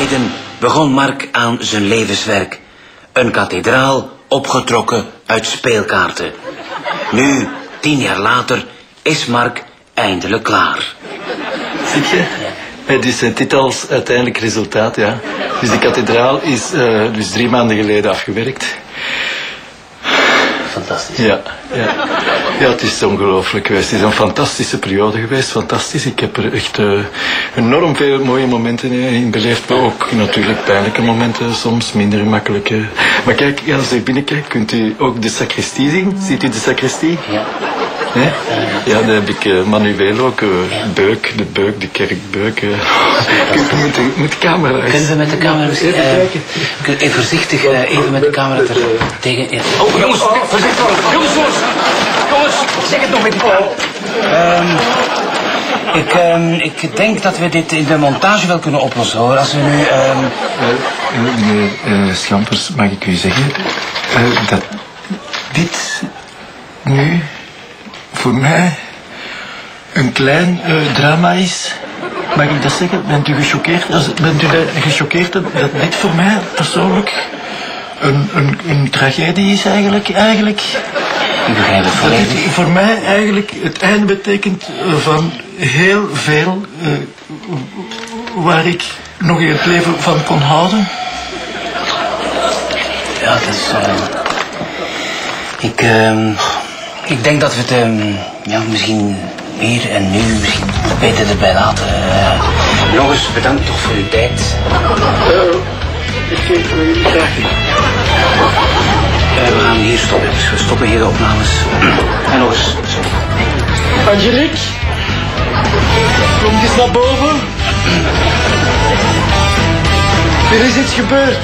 geleden begon Mark aan zijn levenswerk. Een kathedraal opgetrokken uit speelkaarten. Nu, tien jaar later, is Mark eindelijk klaar. Zie je? Eh, Dus het dit als uiteindelijk resultaat, ja. Dus de kathedraal is eh, dus drie maanden geleden afgewerkt. Fantastisch. Ja, ja. ja het is ongelooflijk geweest. Het is een fantastische periode geweest, fantastisch. Ik heb er echt eh, enorm veel mooie momenten in beleefd, maar ook natuurlijk pijnlijke momenten, soms minder gemakkelijke. Maar kijk, als u binnenkijkt, kunt u ook de sacristie zien. Ziet u de sacristie? Ja. Nee? Ja, daar heb ik eh, manueel ook. eh, beuk, de beuk, de kerkbeuk. Kijk, moet, de- moet de camera eens. Kunnen we met de camera misschien... Even eh, kijken. kun- even voorzichtig even met de camera ter, tegen... ja. Oh, jongens, voorzichtig. Jongens, jongens. Jongens, zeg het nog met die Ehm, ik, ehm, ik denk dat we dit in de montage wel kunnen oplossen hoor. Als we nu... ehm, Eh, meneer eh, Schampers, mag ik u zeggen eh, dat dit nu voor mij een klein eh, drama is? Mag ik dat zeggen? Bent u gechoqueerd? Als, bent u gechoqueerd dat, dit voor mij persoonlijk een, een, een tragedie is eigenlijk? eigenlijk? ik begrijp het Dat volledig. voor mij eigenlijk het einde betekent eh, van heel veel eh, waar ik nog in het leven van kon houden. Ja, dat is... ehm, ik, ehm, ik denk dat we het ehm, ja, misschien hier en nu misschien beter erbij laten. Eh, nog eens bedankt toch voor uw tijd. Ik graag niet. Eh, we gaan hier stoppen. Dus we stoppen hier de opnames. En nog eens. Angelique, kom eens naar boven. Er is iets gebeurd.